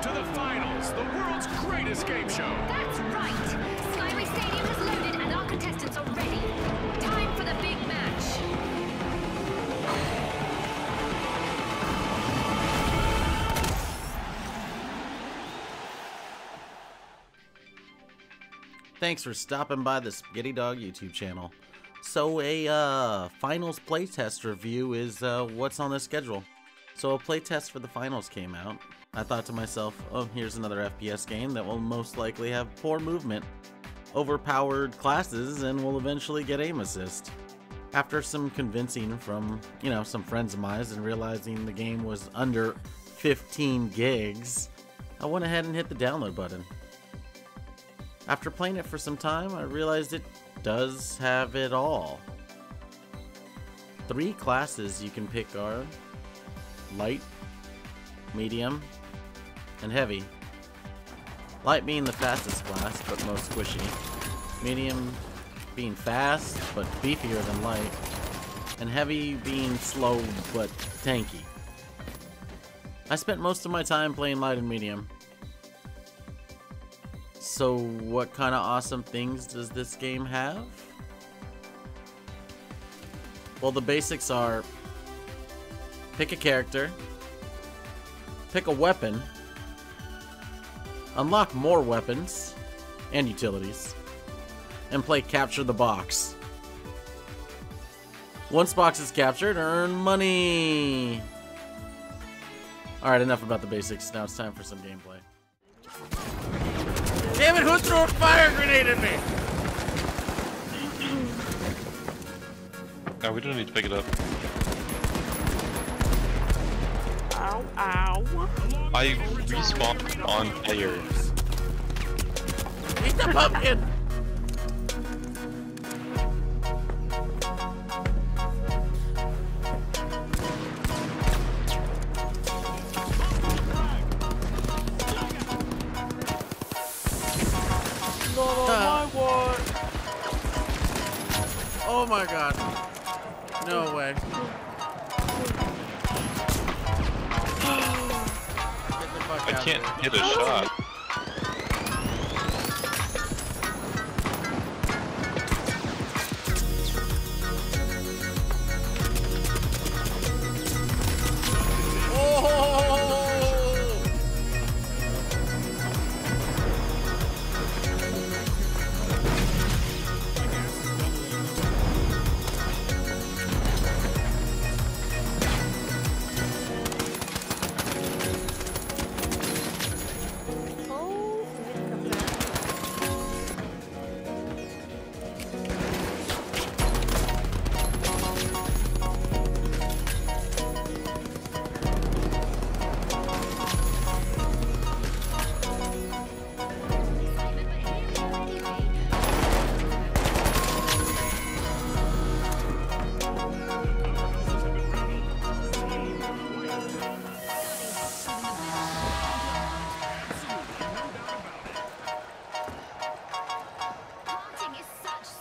Welcome to the finals, the world's greatest game show. That's right. Skyway Stadium is loaded and our contestants are ready. Time for the big match. Thanks for stopping by the Spaghetti Dog YouTube channel. So a uh, finals playtest review is uh, what's on the schedule. So a playtest for the finals came out. I thought to myself, oh, here's another FPS game that will most likely have poor movement, overpowered classes, and will eventually get aim assist. After some convincing from, you know, some friends of mine and realizing the game was under 15 gigs, I went ahead and hit the download button. After playing it for some time, I realized it does have it all. Three classes you can pick are light, medium, and heavy. Light being the fastest class, but most squishy. Medium being fast, but beefier than light. And heavy being slow, but tanky. I spent most of my time playing light and medium. So what kind of awesome things does this game have? Well, the basics are pick a character, pick a weapon, unlock more weapons and utilities, and play capture the box. Once box is captured, earn money! Alright, enough about the basics. Now it's time for some gameplay. Damn it, who threw a fire grenade at me? No, we don't need to pick it up. Ow, ow. I respawned on fire. Eat the pumpkin! Not on uh. my watch. Oh my god. No way. I can't of hit a shot.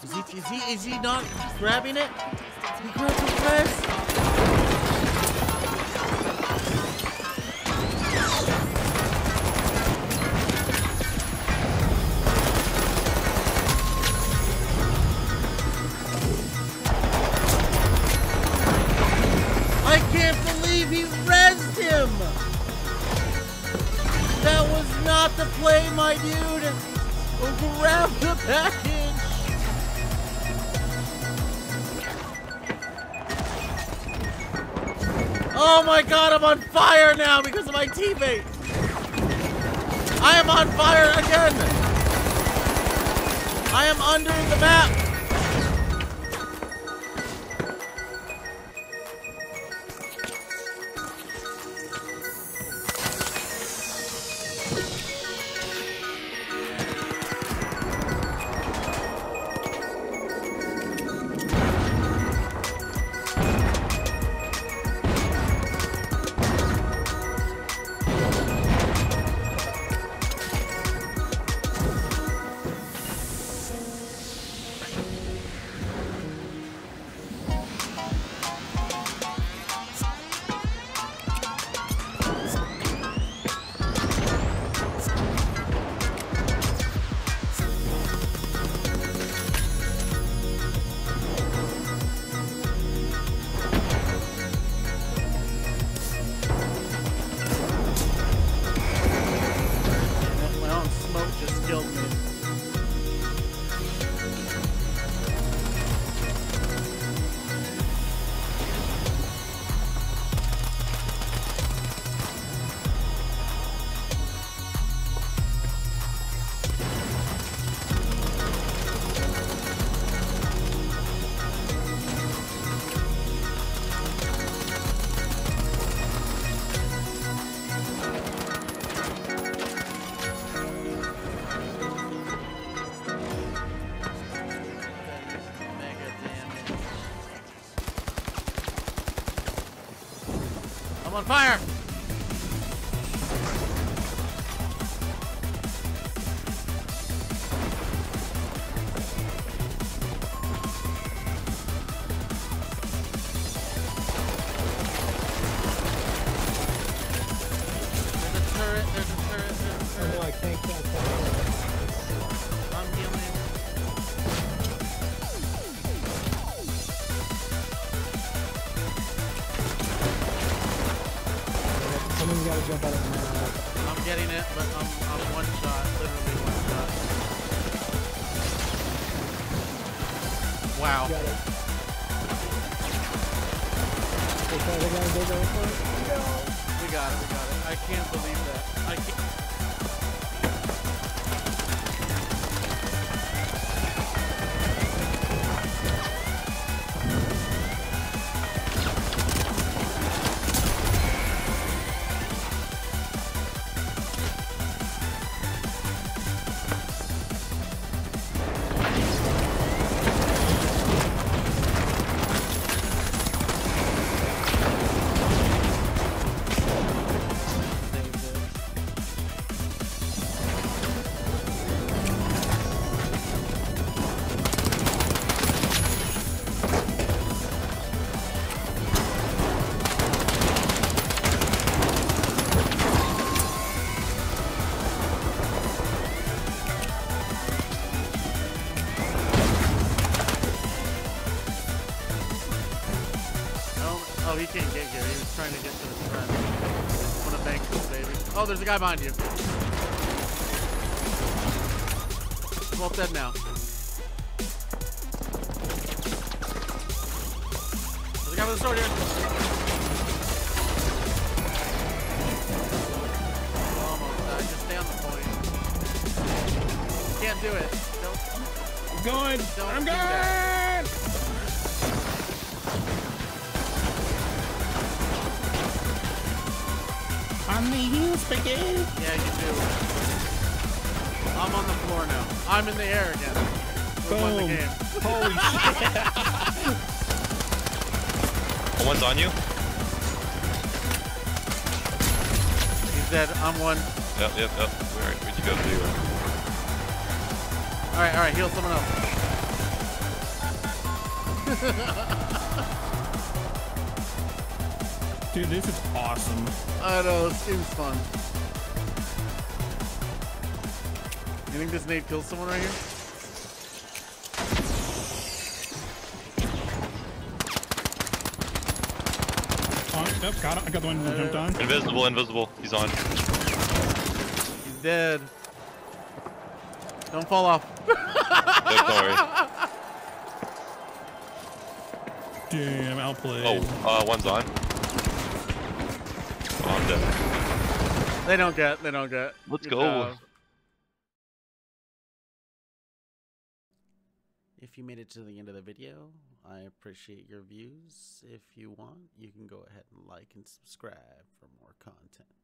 Is he, is he, is he not grabbing it? He grabbed the press. I can't believe he him! That was not the play, my dude! Grab the package! Oh my god, I'm on fire now because of my teammate! I am on fire again! I am under the map! On fire! There's a turret, there's a turret, there's a Oh, turret. no, I can't catch that. I'm healing. Gotta jump out of the map. I'm getting it, but I'm, I'm one shot, literally one shot. Wow. Got it. Gonna go go it. No. We got it, we got it. I can't believe that. I can't. Oh, there's a guy behind you. Both dead now. There's a guy with a sword here. Almost died. Just stay on the point. Can't do it. Don't. I'm going. Don't I'm going. On the heels, spaghetti. Yeah, you do. I'm on the floor now. I'm in the air again. We won the game. Holy shit. One's on you? He's dead. I'm one. Yep, yep, yep. Where, where'd you go to? All right, all right. Heal someone else. Dude, this is awesome. I know. This game's fun. You think this nade kills someone right here? Oh, yep, got it. I got the one that jumped on. Invisible, invisible. He's on. He's dead. Don't fall off. Yep, don't worry. Damn, outplayed. Oh, uh, one's on. They don't get. They don't get. Let's go. job. If you made it to the end of the video, I appreciate your views. If you want, you can go ahead and like and subscribe for more content.